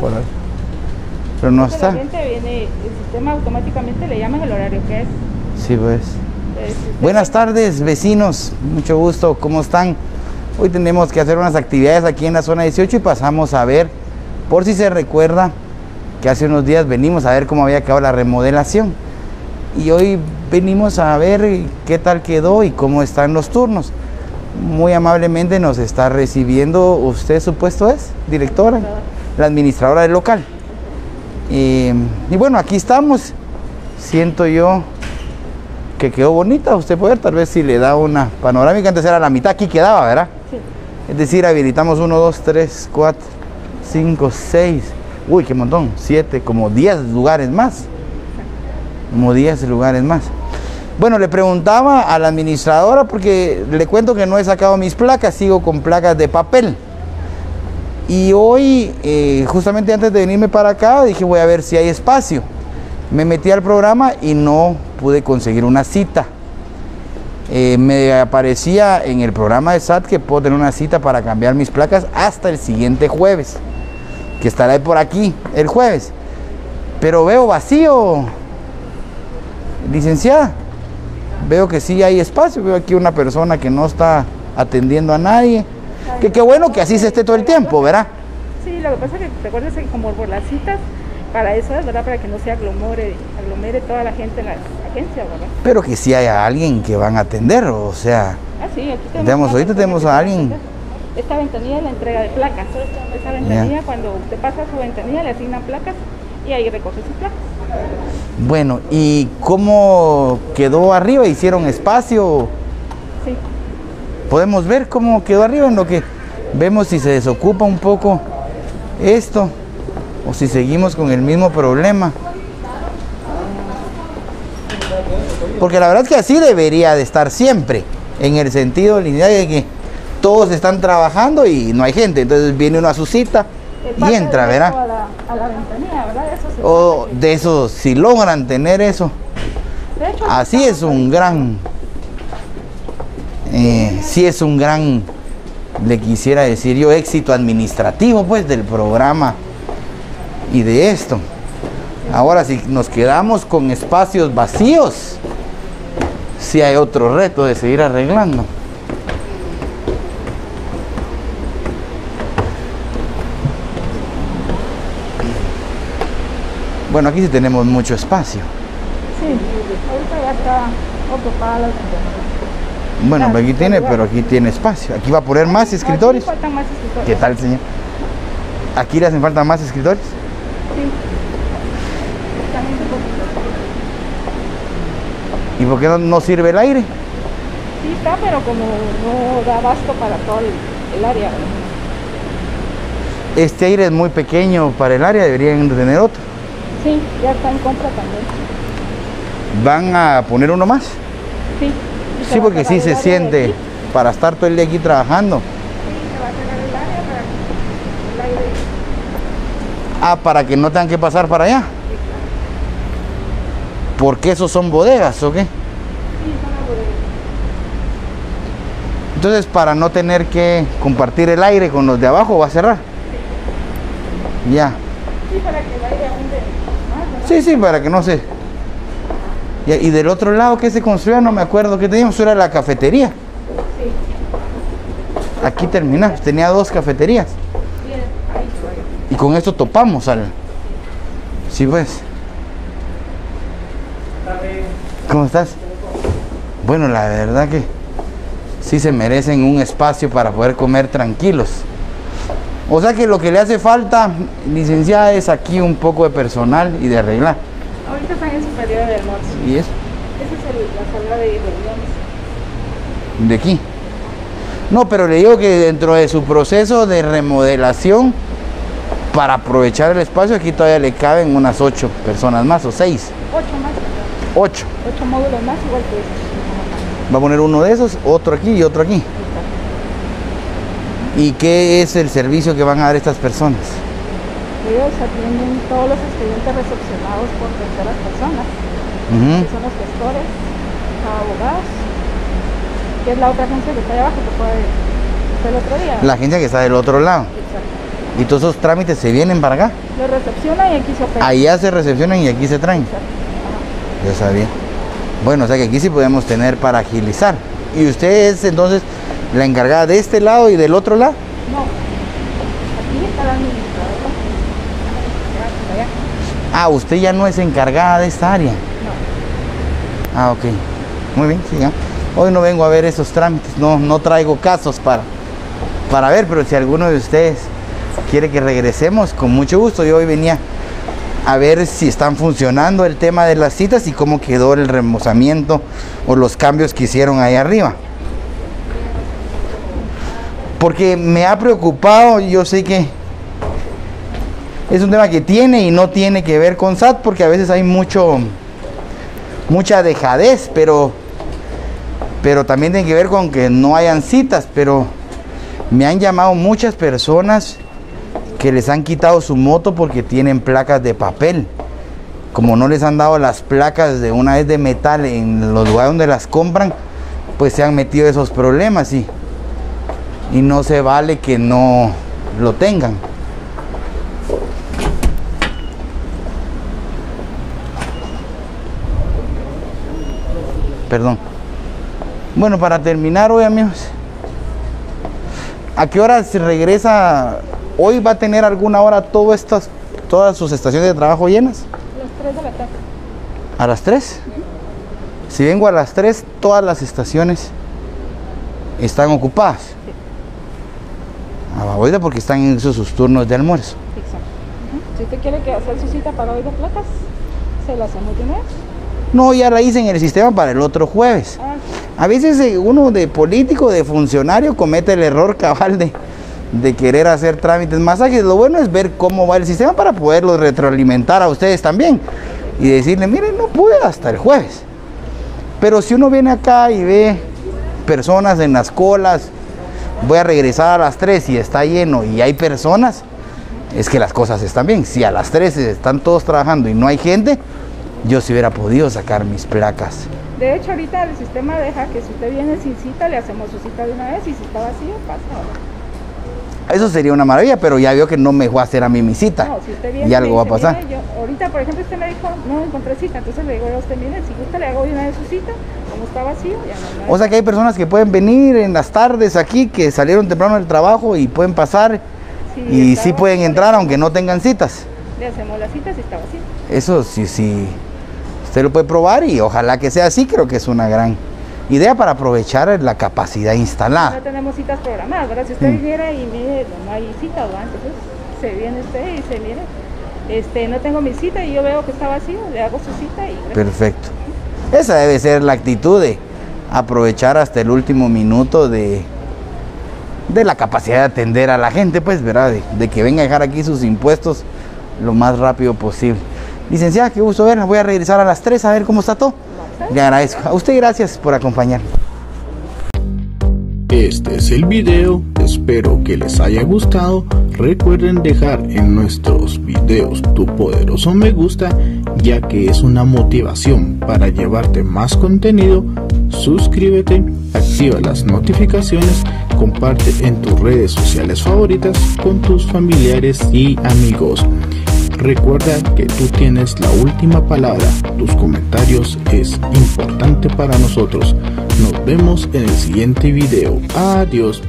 por ahí. Pero no está. La gente viene, el sistema automáticamente le llama el horario que es. Sí, pues. Buenas tardes, vecinos. Mucho gusto. ¿Cómo están? Hoy tenemos que hacer unas actividades aquí en la zona 18 y pasamos a ver, por si se recuerda, que hace unos días venimos a ver cómo había quedado la remodelación. Y hoy venimos a ver qué tal quedó y cómo están los turnos. Muy amablemente nos está recibiendo, ¿usted su puesto es? Directora, la administradora del local. Y, y bueno, aquí estamos. Siento yo que quedó bonita. Usted puede ver, tal vez si le da una panorámica. Antes era la mitad, aquí quedaba, ¿verdad? Sí. Es decir, habilitamos 1, 2, 3, 4, 5, 6. Uy, qué montón. 7, como 10 lugares más. Como 10 lugares más. Bueno, le preguntaba a la administradora porque le cuento que no he sacado mis placas, sigo con placas de papel. Y hoy, eh, justamente antes de venirme para acá, dije voy a ver si hay espacio. Me metí al programa y no pude conseguir una cita. Eh, me aparecía en el programa de SAT que puedo tener una cita para cambiar mis placas hasta el siguiente jueves, que estará por aquí el jueves. Pero veo vacío, licenciada. Veo que sí hay espacio, veo aquí una persona que no está atendiendo a nadie que qué bueno que así se esté todo el tiempo, ¿verdad? Sí, lo que pasa es que recuerdes que como por las citas, para eso es, ¿verdad? Para que no se aglomere, aglomere toda la gente en la agencia, ¿verdad? Pero que sí haya alguien que van a atender, o sea... Ah, sí, aquí tenemos... ahorita tenemos a alguien... Esta ventanilla es la entrega de placas. Esta ventanilla, cuando usted pasa su ventanilla, le asignan placas y ahí recoge sus placas. Bueno, ¿y cómo quedó arriba? ¿Hicieron espacio? Sí podemos ver cómo quedó arriba en lo que vemos si se desocupa un poco esto o si seguimos con el mismo problema. Porque la verdad es que así debería de estar siempre, en el sentido lineal de que todos están trabajando y no hay gente, entonces viene uno a su cita y entra, ¿verdad? o de eso, si logran tener eso, así es un gran eh, sí es un gran, le quisiera decir yo, éxito administrativo pues del programa y de esto. Ahora si nos quedamos con espacios vacíos, sí hay otro reto de seguir arreglando. Bueno, aquí sí tenemos mucho espacio. Sí, ahorita ya está ocupada la bueno, aquí tiene, pero aquí tiene espacio. Aquí va a poner más escritores. Aquí faltan más escritores. ¿Qué tal, señor? ¿Aquí le hacen falta más escritores? Sí. ¿Y por qué no, sirve el aire? Sí está, pero como no da abasto para todo el, área. Este aire es muy pequeño para el área, deberían tener otro. Sí, ya está en compra también. ¿Van a poner uno más? Sí. Sí, porque sí se siente para estar todo el día aquí trabajando. Ah, para que no tengan que pasar para allá. ¿Por qué esos son bodegas o qué? Sí, son bodegas. Entonces, para no tener que compartir el aire con los de abajo, va a cerrar. Ya. Sí, para que el aire abunde más. Sí, sí, para que no se y, del otro lado que se construyó, no me acuerdo qué teníamos, era la cafetería. Sí. Aquí terminamos, tenía dos cafeterías. Y con esto topamos al... Sí, pues. ¿Cómo estás? Bueno, la verdad que sí se merecen un espacio para poder comer tranquilos. O sea que lo que le hace falta, licenciada, es aquí un poco de personal y de arreglar. Ahorita están en su periodo de almuerzo. ¿Y eso? Esa es el, la sala de reuniones. ¿De aquí? No, pero le digo que dentro de su proceso de remodelación, para aprovechar el espacio, aquí todavía le caben unas ocho personas más, o seis. Ocho más. Ocho. Ocho módulos más, igual que este. Va a poner uno de esos, otro aquí y otro aquí. ¿Y qué es el servicio que van a dar estas personas? Ellos atienden todos los expedientes recepcionados por terceras personas, que son los gestores, abogados, que es la otra agencia que está ahí abajo, que fue el otro día. La agencia que está del otro lado. Exacto. Y todos esos trámites se vienen para acá. Lo recepcionan y aquí se opera. Allá se recepcionan y aquí se traen. Yo sabía. Bueno, o sea que aquí sí podemos tener para agilizar. ¿Y usted es entonces la encargada de este lado y del otro lado? No. Aquí está la. Ah, usted ya no es encargada de esta área. No. Ah, ok. Muy bien, sí, ya. Hoy no vengo a ver esos trámites, no, no traigo casos para, para ver, pero si alguno de ustedes quiere que regresemos, con mucho gusto. Yo hoy venía a ver si están funcionando el tema de las citas y cómo quedó el remozamiento o los cambios que hicieron ahí arriba. Porque me ha preocupado, yo sé que es un tema que tiene y no tiene que ver con SAT porque a veces hay mucho mucha dejadez, pero pero también tiene que ver con que no hayan citas, pero me han llamado muchas personas que les han quitado su moto porque tienen placas de papel. Como no les han dado las placas de una vez de metal en los lugares donde las compran, pues se han metido esos problemas y, y no se vale que no lo tengan. Perdón. Bueno, para terminar hoy, amigos, ¿a qué hora se regresa? Hoy va a tener alguna hora todas estas, todas sus estaciones de trabajo llenas. Las 3 de la tarde. ¿A las 3? Si vengo a las 3, todas las estaciones están ocupadas. Ah, ahorita porque están en esos sus turnos de almuerzo. Exacto. Si usted quiere que hacer su cita para hoy de placas, se la hacemos de vez. No, ya la hice en el sistema para el otro jueves. Ah, A veces eh, uno de político, de funcionario, comete el error cabal de, de querer hacer trámites más ágiles. Lo bueno es ver cómo va el sistema para poderlo retroalimentar a ustedes también. Y decirle, miren, no pude hasta el jueves. Pero si uno viene acá y ve personas en las colas, voy a regresar a las 3 y está lleno y hay personas, es que las cosas están bien. Si a las 3 están todos trabajando y no hay gente, yo sí hubiera podido sacar mis placas. De hecho, ahorita el sistema deja que si usted viene sin cita, le hacemos su cita de una vez y si está vacío, pasa. Eso sería una maravilla, pero ya veo que no me a hacer a mí mi cita. No, si usted viene, y algo va a pasar. "Mire, yo- ahorita, por ejemplo, usted me dijo, no encontré cita, entonces le digo a usted, mire, si gusta le hago de una vez su cita, como está vacío, ya no, no O sea que hay personas que pueden venir en las tardes aquí, que salieron temprano del trabajo y pueden pasar Si y sí pueden entrar aunque no tengan citas. Le hacemos la cita si está vacío. Eso sí, sí. Usted lo puede probar y ojalá que sea así, creo que es una gran idea para aprovechar la capacidad No instalada. tenemos citas programadas, ¿verdad? Si usted Mm. viniera y mire, no hay cita, ¿verdad? Entonces se viene usted y dice, mire, este, no tengo mi cita y yo veo que está vacío, le hago su cita y... Perfecto. Esa debe ser la actitud de aprovechar hasta el último minuto de, de la capacidad de atender a la gente, pues, ¿verdad? De, de que venga a dejar aquí sus impuestos lo más rápido posible. Licenciada, qué gusto verla. Voy a regresar a las 3 a ver cómo está todo. Le agradezco. A usted gracias por acompañarme. Este es el video, espero que les haya gustado. Recuerden dejar en nuestros videos tu poderoso me gusta, ya que es una motivación para llevarte más contenido. Suscríbete, activa las notificaciones, comparte en tus redes sociales favoritas con tus familiares y amigos. Recuerda que tú tienes la última palabra. Tus comentarios es importante para nosotros. Nos vemos en el siguiente video. Adiós.